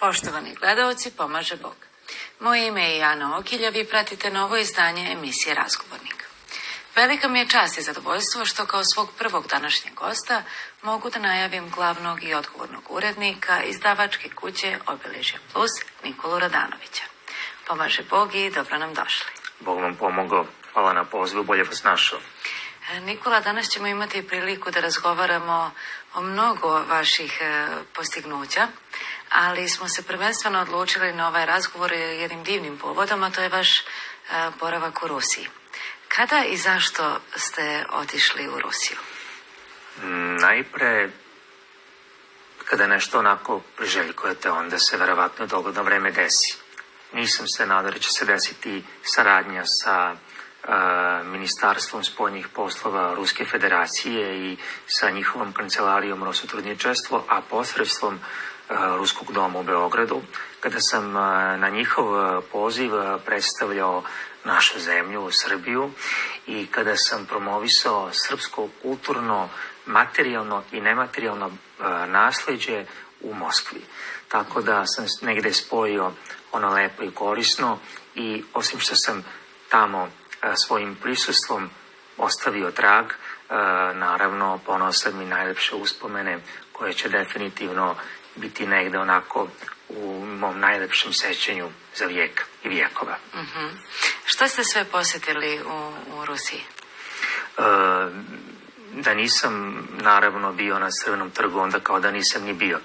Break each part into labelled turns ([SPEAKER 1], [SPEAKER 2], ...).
[SPEAKER 1] Poštovani gledalci, pomaže Bog. Moje ime je Jana Okilja, vi pratite novo izdanje emisije Razgovornik. Velika mi je čast i zadovoljstvo što kao svog prvog današnjeg gosta mogu da najavim glavnog i odgovornog urednika izdavačke kuće Obilježje Plus Nikolu Radanovića. Pomaže Bog i dobro nam došli.
[SPEAKER 2] Bog vam pomogao. Hvala na pozivu, bolje vas našao.
[SPEAKER 1] E, Nikola, danas ćemo imati priliku da razgovaramo o mnogo vaših e, postignuća, ali smo se prvenstveno odlučili na ovaj razgovor jednim divnim povodom, a to je vaš e, boravak u Rusiji. Kada i zašto ste otišli u Rusiju?
[SPEAKER 2] Najpre, kada nešto onako priželjkujete, onda se verovatno u dogledno vreme desi. Nisam se nadao da će se desiti saradnja sa e, Ministarstvom spoljnih poslova Ruske federacije i sa njihovom kancelarijom Rosotrudničestvo, a posredstvom Ruskog doma u Beogradu, kada sam e, na njihov e, poziv e, predstavljao našu zemlju, Srbiju, i kada sam promovisao srpsko kulturno, materijalno i nematerijalno e, nasleđe u Moskvi. Tako da sam negde spojio ono lepo i korisno i osim što sam tamo e, svojim prisustvom ostavio trag, e, naravno ponao sam i najlepše uspomene koje će definitivno biti negde onako u mom najlepšem sećanju za vijek i vijekova.
[SPEAKER 1] Mhm. Što ste sve posjetili u, u Rusiji?
[SPEAKER 2] E, da nisam naravno bio na Crvenom trgu, onda kao da nisam ni bio.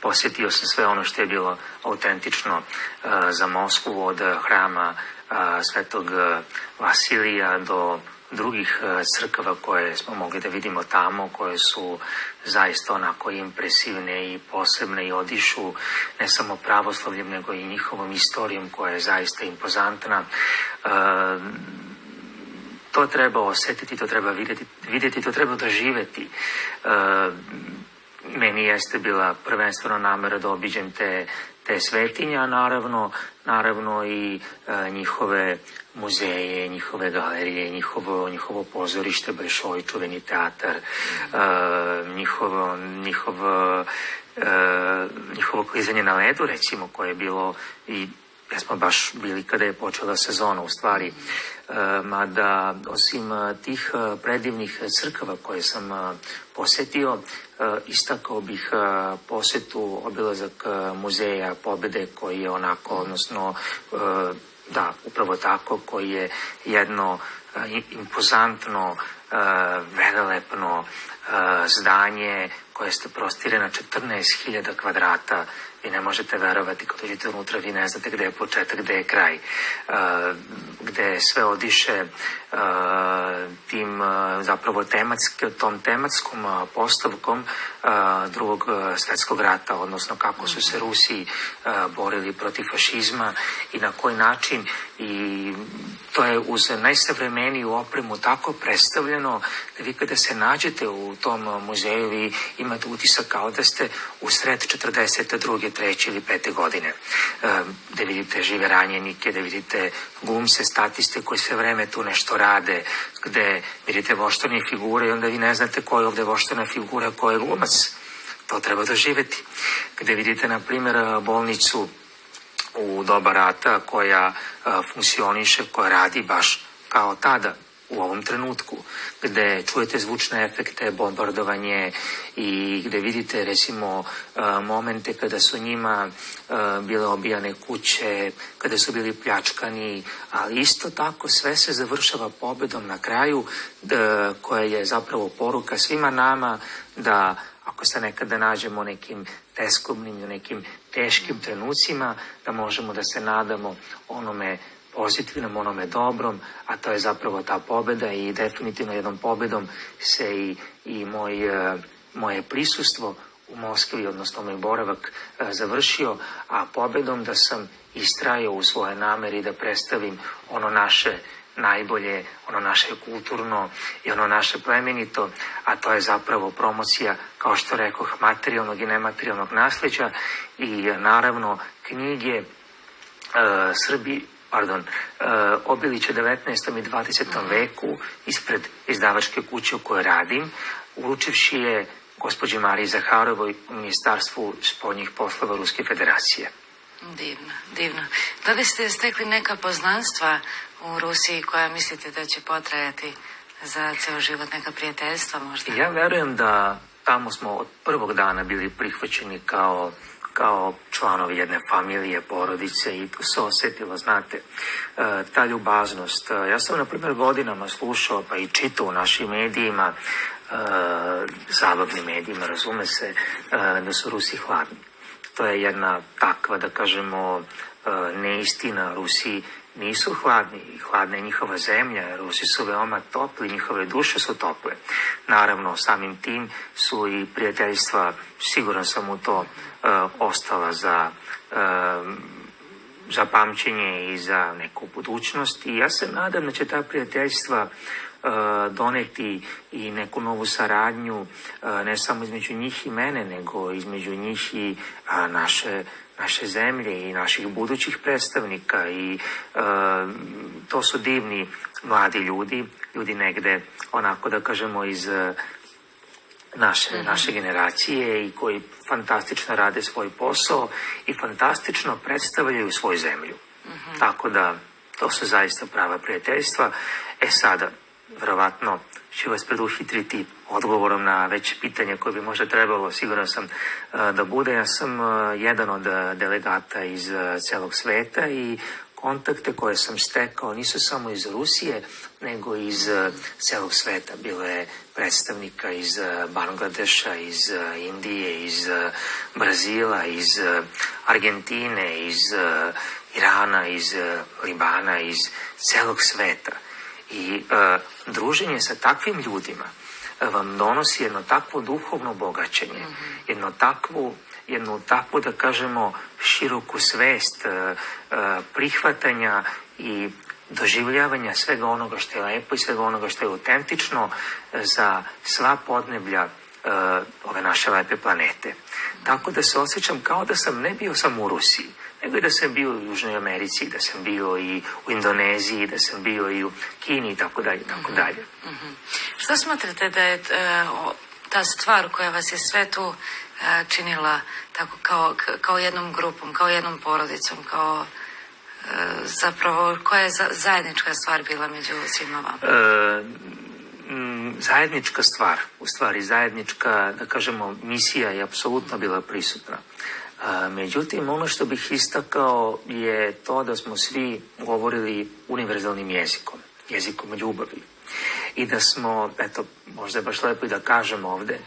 [SPEAKER 2] Posjetio sam sve ono što je bilo autentično e, za Moskvu, od hrama e, Svetog e, Vasilija do drugih e, crkava koje smo mogli da vidimo tamo, koje su zaista onako impresivne i posebne i odišu ne samo pravoslavljem, nego i njihovom istorijom koja je zaista impozantna. E, to treba osetiti, to treba vidjeti, vidjeti to treba doživeti. Meni jeste bila prvenstveno namera da obiđem te, te svetinje, a naravno, naravno i e, njihove muzeje, njihove galerije, njihovo, njihovo pozorište, Brešoj, čuveni teatar, e, njihovo, njihovo, e, njihovo klizanje na ledu, recimo, koje je bilo i ja smo baš bili kada je počela sezona u stvari, e, mada osim tih predivnih crkava koje sam e, posetio, istakao bih e, posetu, obilazak e, muzeja pobede koji je onako, odnosno e, da, upravo tako, koji je jedno e, impozantno, e, velelepno e, zdanje koje se prostire na 14.000 kvadrata vi ne možete verovati kad uđete unutra, vi ne znate gde je početak, gde je kraj, e, gde sve odiše e, tim e, zapravo tematski, tom tematskom postavkom drugog svetskog rata, odnosno kako su se Rusi borili protiv fašizma i na koji način i to je uz najsavremeniju opremu tako predstavljeno da vi kada se nađete u tom muzeju vi imate utisak kao da ste u sred 42. 3. ili 5. godine. Da vidite žive ranjenike, da vidite glumce, statiste koji sve vreme tu nešto rade, gde vidite voštane figure i onda vi ne znate ko je ovde voštana figura, a ko je glumac. To treba doživeti. Gde vidite, na primjer, bolnicu u doba rata koja funkcioniše, koja radi baš kao tada u ovom trenutku, gde čujete zvučne efekte, bombardovanje i gde vidite recimo a, momente kada su njima a, bile obijane kuće, kada su bili pljačkani, ali isto tako sve se završava pobedom na kraju koja je zapravo poruka svima nama da ako se nekada nađemo nekim teskobnim i nekim teškim trenucima, da možemo da se nadamo onome pozitivnom, onome dobrom, a to je zapravo ta pobeda i definitivno jednom pobedom se i, i moj, e, moje prisustvo u Moskvi, odnosno moj boravak e, završio, a pobedom da sam istrajao u svoje nameri da predstavim ono naše najbolje, ono naše kulturno i ono naše plemenito, a to je zapravo promocija, kao što rekoh, materijalnog i nematerijalnog nasleđa i e, naravno knjige e, Srbi, pardon, e, Obilić u 19. i 20. veku ispred izdavačke kuće u kojoj radim, uručivši je gospođi Mariji Zaharovoj u Ministarstvu spoljnih poslova Ruske federacije.
[SPEAKER 1] Divno, divno. Da li ste stekli neka poznanstva u Rusiji koja mislite da će potrajati za ceo život, neka prijateljstva možda?
[SPEAKER 2] Ja verujem da tamo smo od prvog dana bili prihvaćeni kao kao članovi jedne familije, porodice i tu se osjetilo, znate, e, ta ljubaznost. Ja sam, na primjer, godinama slušao pa i čitao u našim medijima, e, zabavnim medijima, razume se, e, da su Rusi hladni. To je jedna takva, da kažemo, neistina. Rusi nisu hladni, hladna je njihova zemlja, Rusi su veoma topli, njihove duše su tople. Naravno, samim tim su i prijateljstva, siguran sam u to, e, ostala za e, za pamćenje i za neku budućnost i ja se nadam da će ta prijateljstva e, doneti i neku novu saradnju ne samo između njih i mene nego između njih i naše naše zemlje i naših budućih predstavnika i e, to su divni mladi ljudi, ljudi negde onako da kažemo iz e, naše, mm -hmm. naše generacije i koji fantastično rade svoj posao i fantastično predstavljaju svoju zemlju. Mm -hmm. Tako da to su zaista prava prijateljstva. E sada, verovatno ću vas preduhitriti odgovorom na već pitanje koje bi možda trebalo, siguran sam e, da bude. Ja sam e, jedan od e, delegata iz celog sveta i kontakte koje sam stekao nisu samo iz Rusije, nego iz celog sveta. Bilo je predstavnika iz Bangladeša, iz Indije, iz Brazila, iz Argentine, iz Irana, iz Libana, iz celog sveta. I druženje sa takvim ljudima vam donosi jedno takvo duhovno bogaćenje, -hmm. jedno takvu jednu takvu, da kažemo, široku svest e, e, prihvatanja i doživljavanja svega onoga što je lepo i svega onoga što je autentično za sva podneblja e, ove naše lepe planete. Tako da se osjećam kao da sam ne bio samo u Rusiji, nego i da sam bio u Južnoj Americi, da sam bio i u Indoneziji, da sam bio i u Kini i tako dalje, tako dalje.
[SPEAKER 1] Mhm. Šta smatrate da je e, ta stvar koja vas je sve tu e, činila tako kao, kao jednom grupom, kao jednom porodicom, kao e, zapravo koja je zajednička stvar bila među svima vama?
[SPEAKER 2] E, zajednička stvar, u stvari zajednička, da kažemo, misija je apsolutno bila prisutna. Međutim, ono što bih istakao je to da smo svi govorili univerzalnim jezikom, jezikom ljubavi. I da smo, eto, možda je baš lepo i da kažemo ovde,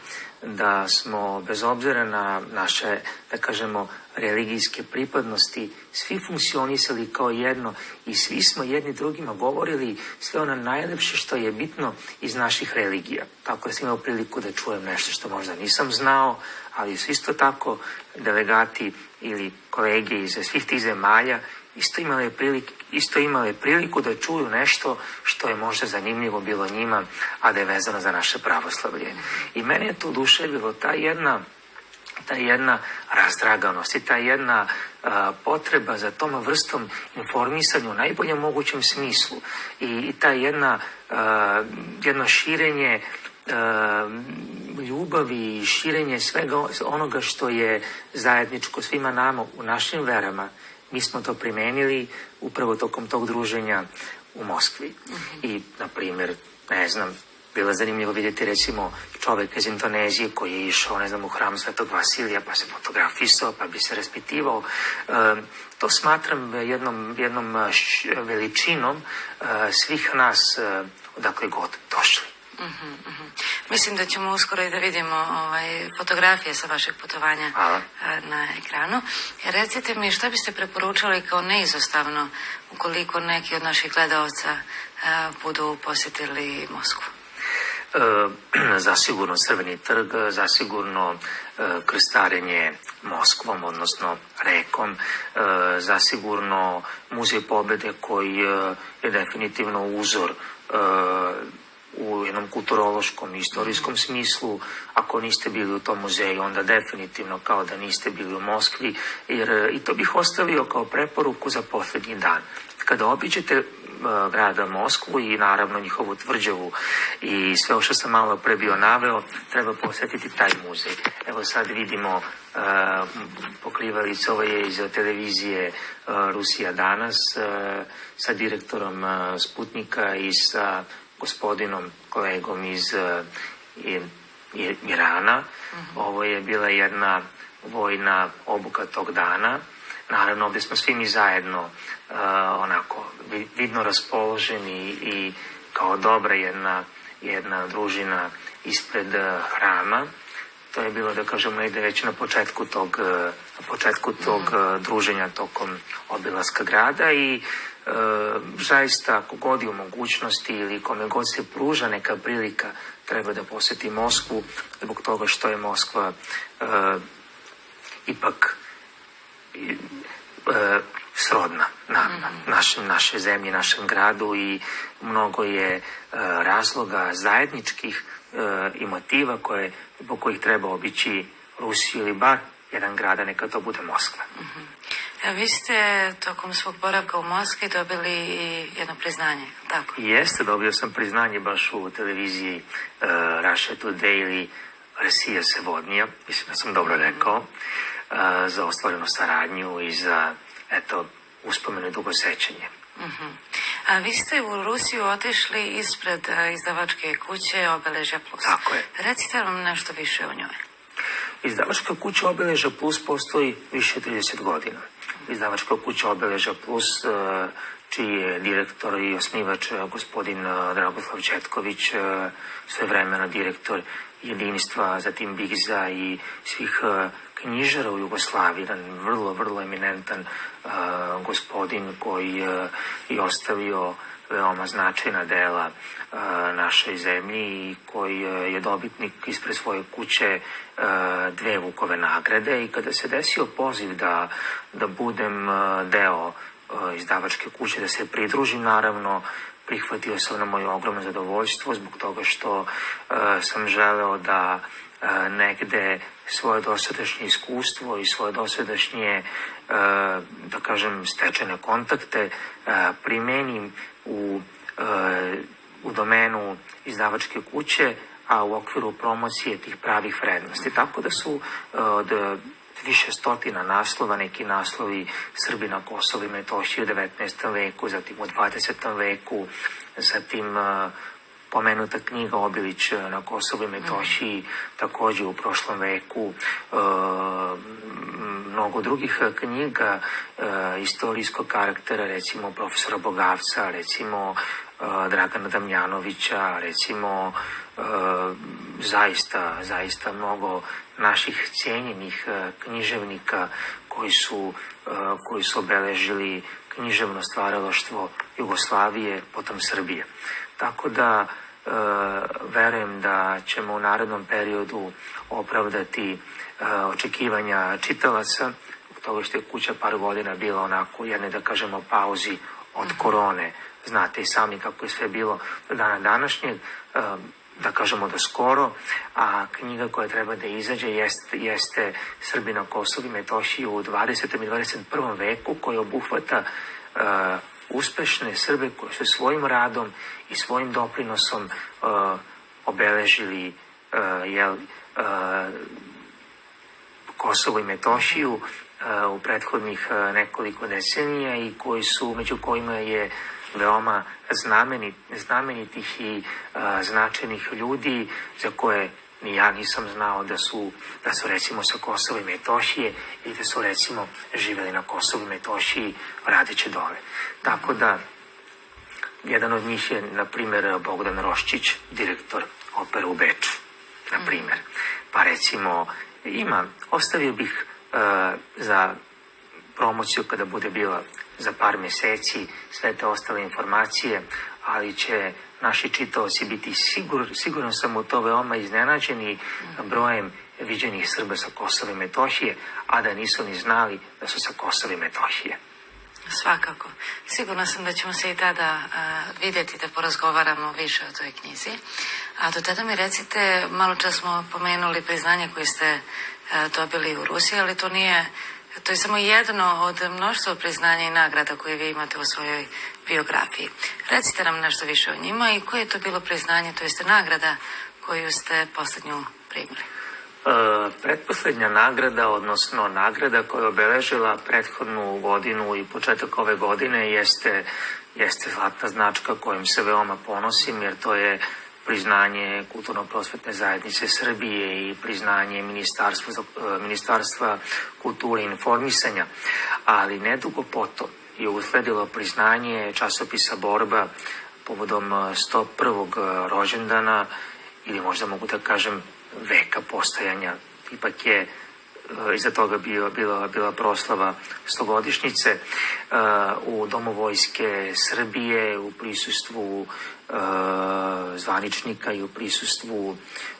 [SPEAKER 2] da smo bez obzira na naše, da kažemo, religijske pripadnosti, svi funkcionisali kao jedno i svi smo jedni drugima govorili sve ono najlepše što je bitno iz naših religija. Tako da sam imao priliku da čujem nešto što možda nisam znao, ali su isto tako delegati ili kolege iz svih tih zemalja isto imali, prilik, isto imali priliku da čuju nešto što je možda zanimljivo bilo njima, a da je vezano za naše pravoslavlje. I meni je tu duševilo ta jedna ta jedna razdraganost i ta jedna a, potreba za tom vrstom informisanju u najboljem mogućem smislu i, i ta jedna a, jedno širenje a, ljubavi i širenje svega onoga što je zajedničko svima nama u našim verama mi smo to primenili upravo tokom tog druženja u Moskvi. Mm -hmm. I, na primjer, ne znam, bilo je zanimljivo vidjeti recimo čoveka iz Indonezije koji je išao, ne znam, u hram Svetog Vasilija pa se fotografisao, pa bi se raspitivao. E, to smatram jednom, jednom veličinom e, svih nas e, odakle god došli. Uh -huh,
[SPEAKER 1] uh -huh. Mislim da ćemo uskoro i da vidimo ovaj, fotografije sa vašeg putovanja
[SPEAKER 2] Hvala.
[SPEAKER 1] na ekranu. Recite mi šta biste preporučali kao neizostavno ukoliko neki od naših gledalca budu posjetili Moskvu?
[SPEAKER 2] E, zasigurno Crveni trg, zasigurno e, krstarenje Moskvom, odnosno rekom, e, zasigurno muzej pobede koji je definitivno uzor u jednom kulturološkom i istorijskom smislu. Ako niste bili u tom muzeju, onda definitivno kao da niste bili u Moskvi, jer i to bih ostavio kao preporuku za poslednji dan. Kada obiđete grada Moskvu i naravno njihovu tvrđavu i sve što sam malo pre bio naveo, treba posjetiti taj muzej. Evo sad vidimo uh, pokrivalica ovo je iz televizije uh, Rusija danas sa direktorom Sputnika i sa gospodinom, kolegom iz Irana. Uh -huh. Ovo je bila jedna vojna obuka tog dana. Naravno, ovdje smo svi mi zajedno uh, onako vidno raspoloženi i kao dobra jedna, jedna družina ispred uh, hrama. To je bilo, da kažemo, negde već na početku tog, uh, na početku tog uh, druženja tokom obilaska grada i e, zaista ako god je u mogućnosti ili kome god se pruža neka prilika treba da poseti Moskvu zbog toga što je Moskva e, ipak e, srodna na, na našem, naše zemlji, našem gradu i mnogo je e, razloga zajedničkih e, i motiva koje, po kojih treba obići Rusiju ili bar jedan grada, neka to bude Moskva.
[SPEAKER 1] Mm -hmm. A vi ste tokom svog boravka u Moskvi dobili jedno priznanje, tako?
[SPEAKER 2] Jeste, dobio sam priznanje baš u televiziji uh, Russia Today ili Resija Sevodnija, mislim da sam dobro rekao, uh, za ostvarenu saradnju i za, eto, uspomenu i dugo sećanje.
[SPEAKER 1] Uh -huh. A vi ste u Rusiju otišli ispred izdavačke kuće Obeležja Plus.
[SPEAKER 2] Tako je.
[SPEAKER 1] Recite nam nešto više o njoj.
[SPEAKER 2] Izdavačka kuća Obeležja Plus postoji više 30 godina izdavačka kuća Obeleža Plus, e, čiji je direktor i osnivač e, gospodin e, Dragoslav Četković, sve vremena direktor jedinstva, zatim Bigza i svih knjižara u Jugoslaviji, jedan vrlo, vrlo eminentan gospodin koji je ostavio veoma značajna dela našoj zemlji i koji je dobitnik ispred svoje kuće dve Vukove nagrade. I kada se desio poziv da, da budem deo izdavačke kuće, da se pridružim, naravno, prihvatio sam na moje ogromno zadovoljstvo zbog toga što sam želeo da negde svoje dosadašnje iskustvo i svoje dosadašnje, da kažem, stečene kontakte primenim u, u domenu izdavačke kuće, a u okviru promocije tih pravih vrednosti. Tako da su od više stotina naslova, neki naslovi Srbi na Kosovo i Metošiji u 19. veku, zatim u 20. veku, zatim pomenuta knjiga Obilić na Kosovo i Metošiji, mm. takođe u prošlom veku, e, mnogo drugih knjiga e, istorijskog karaktera, recimo profesora Bogavca, recimo e, Dragana Damjanovića, recimo e, zaista, zaista mnogo naših cijenjenih e, književnika koji su, koji su obeležili književno stvaralaštvo Jugoslavije, potom Srbije. Tako da verujem da ćemo u narednom periodu opravdati e, očekivanja čitalaca, toga što je kuća par godina bila onako jedne, da kažemo, pauzi od mhm. korone. Znate i sami kako je sve bilo do dana današnjeg, e, da kažemo da skoro, a knjiga koja treba da izađe jeste, jeste Srbi na i Metošiji u 20. i 21. veku koja obuhvata uh, uspešne Srbe koji su svojim radom i svojim doprinosom uh, obeležili uh, jel, uh, Kosovo i Metošiju uh, u prethodnih uh, nekoliko decenija i koji su, među kojima je veoma znamenit, znamenitih i a, značajnih ljudi za koje ni ja nisam znao da su, da su recimo sa Kosova i Metošije i da su recimo živeli na Kosovu i Metošiji radeće dole. Tako da, jedan od njih je, na primjer, Bogdan Roščić, direktor opere u Beču, na primjer. Pa recimo, ima, ostavio bih uh, za promociju kada bude bila za par meseci sve te ostale informacije, ali će naši čitaoci biti sigur, siguran sam u to veoma iznenađeni brojem viđenih Srba sa Kosova i Metohije, a da nisu ni znali da su sa Kosova i Metohije.
[SPEAKER 1] Svakako. Sigurna sam da ćemo se i tada a, vidjeti da porazgovaramo više o toj knjizi. A do tada mi recite, malo čas smo pomenuli priznanje koje ste dobili u Rusiji, ali to nije to je samo jedno od mnoštva priznanja i nagrada koje vi imate u svojoj biografiji. Recite nam nešto više o njima i koje je to bilo priznanje, to jeste nagrada koju ste posljednju primili?
[SPEAKER 2] E, pretposlednja nagrada, odnosno nagrada koja je obeležila prethodnu godinu i početak ove godine jeste, jeste zlatna značka kojim se veoma ponosim, jer to je priznanje Kulturno-prosvetne zajednice Srbije i priznanje Ministarstva, e, Ministarstva kulture i informisanja, ali nedugo potom je usledilo priznanje časopisa Borba povodom 101. E, rođendana ili možda mogu da kažem veka postojanja. Ipak je e, iza toga bio, bila, bila proslava stogodišnjice u Domu vojske Srbije u prisustvu E, zvaničnika i u prisustvu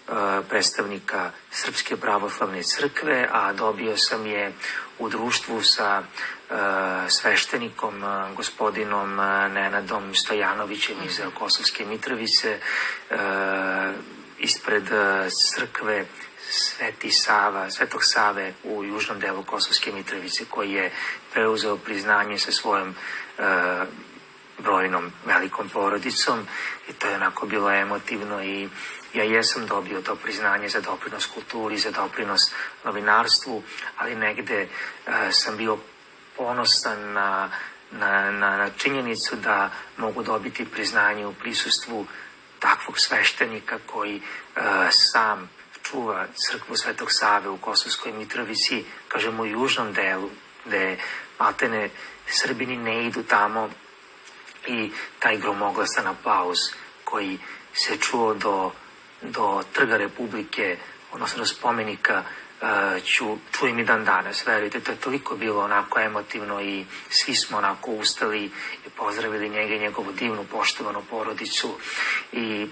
[SPEAKER 2] e, predstavnika Srpske pravoslavne crkve, a dobio sam je u društvu sa e, sveštenikom gospodinom Nenadom Stojanovićem iz Kosovske Mitrovice ispred crkve Sveti Sava, Svetog Save u južnom delu Kosovske Mitrovice koji je preuzeo priznanje sa svojom brojnom velikom porodicom i to je onako bilo emotivno i ja jesam dobio to priznanje za doprinos kulturi, za doprinos novinarstvu, ali negde e, sam bio ponosan na, na, na, na činjenicu da mogu dobiti priznanje u prisustvu takvog sveštenika koji e, sam čuva crkvu Svetog Save u Kosovskoj Mitrovici, kažem u južnom delu, gde maltene Srbini ne idu tamo i taj gromoglasan aplauz koji se čuo do, do Trga Republike, odnosno do spomenika, uh, ću, čujem i dan danas, verujte, to je toliko bilo onako emotivno i svi smo onako ustali i pozdravili njega i njegovu divnu poštovanu porodicu. I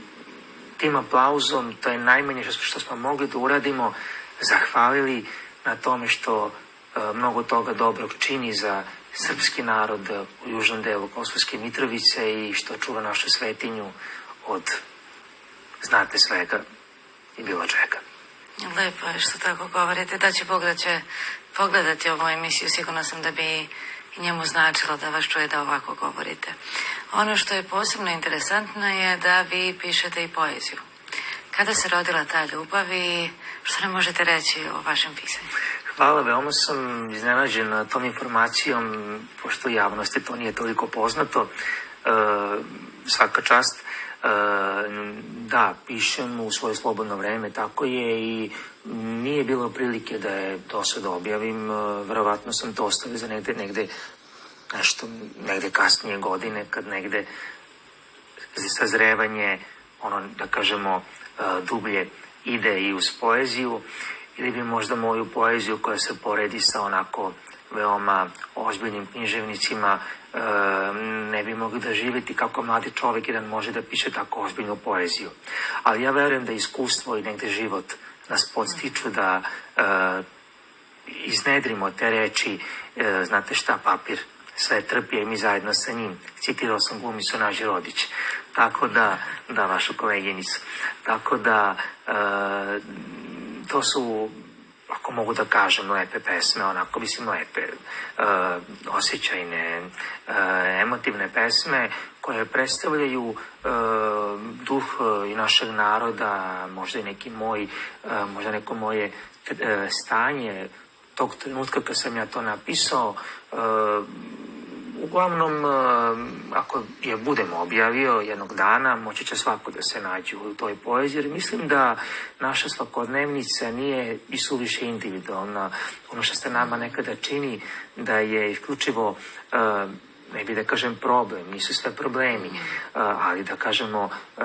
[SPEAKER 2] tim aplauzom, to je najmanje što, što smo mogli da uradimo, zahvalili na tome što uh, mnogo toga dobrog čini za srpski narod u južnom delu Kosovske Mitrovice i što čuva našu svetinju od znate svega i bilo čega.
[SPEAKER 1] Lepo je što tako govorite. Da će Bog da će pogledati ovu emisiju, sigurno sam da bi i njemu značilo da vas čuje da ovako govorite. Ono što je posebno interesantno je da vi pišete i poeziju. Kada se rodila ta ljubav i što ne možete reći o vašem pisanju?
[SPEAKER 2] Hvala, veoma sam iznenađen tom informacijom, pošto javnosti to nije toliko poznato. E, svaka čast. E, da, pišem u svoje slobodno vreme, tako je i nije bilo prilike da je to sad objavim. E, verovatno sam to ostavio za negde, negde nešto, negde kasnije godine, kad negde sazrevanje, ono, da kažemo, e, dublje ide i uz poeziju ili bi možda moju poeziju koja se poredi sa onako veoma ozbiljnim književnicima e, ne bi mogli da živeti kako mladi čovek jedan može da piše tako ozbiljnu poeziju. Ali ja verujem da iskustvo i negde život nas podstiču da e, iznedrimo te reči, e, znate šta, papir sve trpi i mi zajedno sa njim. Citirao sam glumicu Naži Rodić. Tako da, da, vašu koleginicu. Tako da, e, to su ako mogu da kažem, lepe pesme, onako, mislim, lepe, uh, osjećajne, uh, emotivne pesme koje predstavljaju uh, duh i našeg naroda, možda i neki moj, možda neko moje stanje tog trenutka kad sam ja to napisao, Uglavnom, e, ako je budem objavio jednog dana, moći će svako da se nađe u toj poeziji, jer mislim da naša svakodnevnica nije i suviše individualna. Ono što se nama nekada čini da je isključivo uh, ne bi da kažem problem, nisu sve problemi, uh, ali da kažemo uh,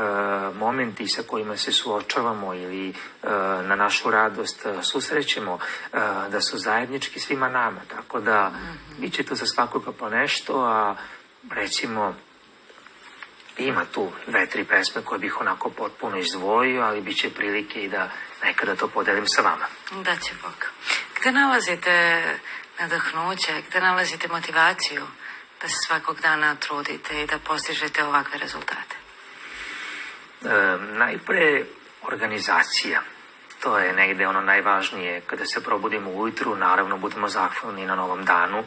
[SPEAKER 2] momenti sa kojima se suočavamo ili uh, na našu radost susrećemo, da su zajednički svima nama, tako da bit će to za svakoga po nešto, a recimo ima tu dve, tri pesme koje bih onako potpuno izdvojio, ali bit će prilike i da nekada to podelim sa vama.
[SPEAKER 1] Da će Bog. Gde nalazite nadahnuće, gde nalazite motivaciju da se svakog dana trudite i da postižete ovakve rezultate?
[SPEAKER 2] E, najpre organizacija. to je negde ono najvažnije kada se probudimo ujutru, naravno budemo zahvalni na novom danu,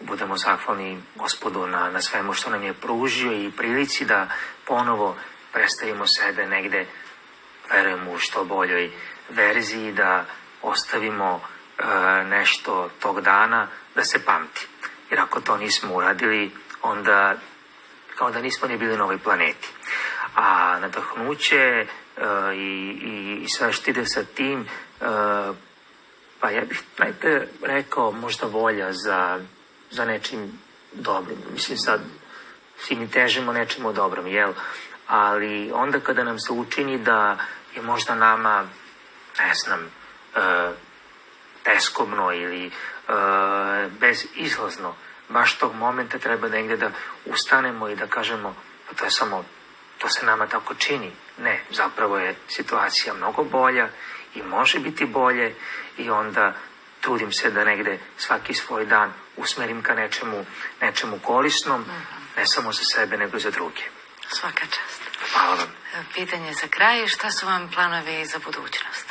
[SPEAKER 2] budemo zahvalni gospodu na, na svemu što nam je pružio i prilici da ponovo predstavimo sebe negde, verujem u što boljoj verziji, da ostavimo e, nešto tog dana da se pamti. Jer ako to nismo uradili, onda kao da nismo ni bili na ovoj planeti. A nadahnuće e, i, i, i sve što ide sa tim, e, pa ja bih najpre rekao možda volja za, za nečim dobrim. Mislim sad, svi mi težimo nečemu dobrom, jel? Ali onda kada nam se učini da je možda nama, ne znam, e, teskobno ili e, bezizlazno, baš tog momenta treba negde da ustanemo i da kažemo pa to je samo, to se nama tako čini. Ne, zapravo je situacija mnogo bolja i može biti bolje i onda trudim se da negde svaki svoj dan usmerim ka nečemu, nečemu korisnom, ne samo za sebe nego i za druge.
[SPEAKER 1] Svaka čast.
[SPEAKER 2] Hvala vam.
[SPEAKER 1] Pitanje za kraj, šta su vam planovi za budućnost?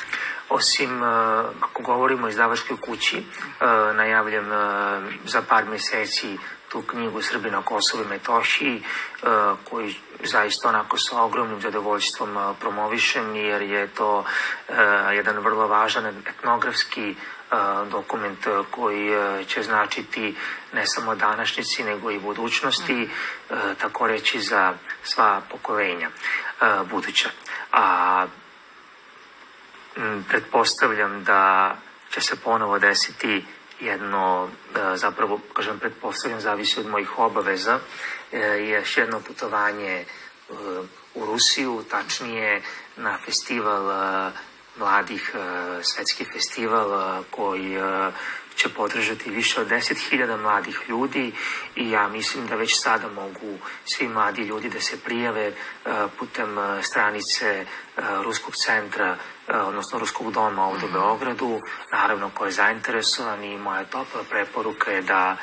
[SPEAKER 2] Osim, uh, ako govorimo o izdavačkoj kući, uh, najavljam uh, za par meseci tu knjigu Srbina Kosovo i Metošiji, koji zaista onako sa ogromnim zadovoljstvom promovišem, jer je to jedan vrlo važan etnografski dokument koji će značiti ne samo današnjici, nego i budućnosti, tako reći za sva pokolenja buduća. A pretpostavljam da će se ponovo desiti jedno, zapravo, kažem, pretpostavljam, zavisi od mojih obaveza, je još jedno putovanje u Rusiju, tačnije na festival mladih, svetski festival koji će podržati više od 10.000 mladih ljudi i ja mislim da već sada mogu svi mladi ljudi da se prijave putem stranice Ruskog centra odnosno Ruskog doma ovde u Beogradu, naravno ko je zainteresovan i moja topla preporuka je da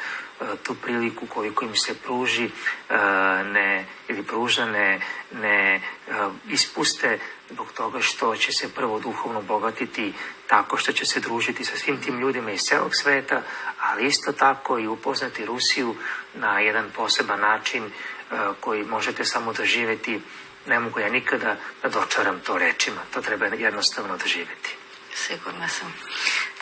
[SPEAKER 2] tu priliku koliko im se pruži ne, ili pruža ne, ne ispuste zbog toga što će se prvo duhovno obogatiti tako što će se družiti sa svim tim ljudima iz celog sveta, ali isto tako i upoznati Rusiju na jedan poseban način koji možete samo doživeti ne mogu ja nikada da dočaram to rečima. To treba jednostavno doživeti.
[SPEAKER 1] Sigurna sam.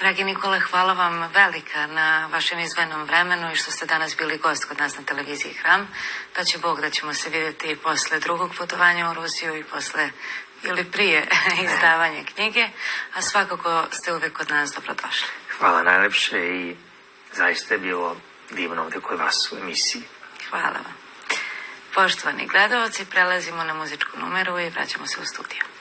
[SPEAKER 1] Dragi Nikole, hvala vam velika na vašem izvenom vremenu i što ste danas bili gost kod nas na televiziji Hram. Da će Bog da ćemo se vidjeti posle drugog putovanja u Rusiju i posle ili prije izdavanja knjige, a svakako ste uvek kod nas dobrodošli.
[SPEAKER 2] Hvala najlepše i zaista je bilo divno ovde kod vas u emisiji.
[SPEAKER 1] Hvala vam. Poštovani gledalci, prelazimo na muzičku numeru i vraćamo se u studiju.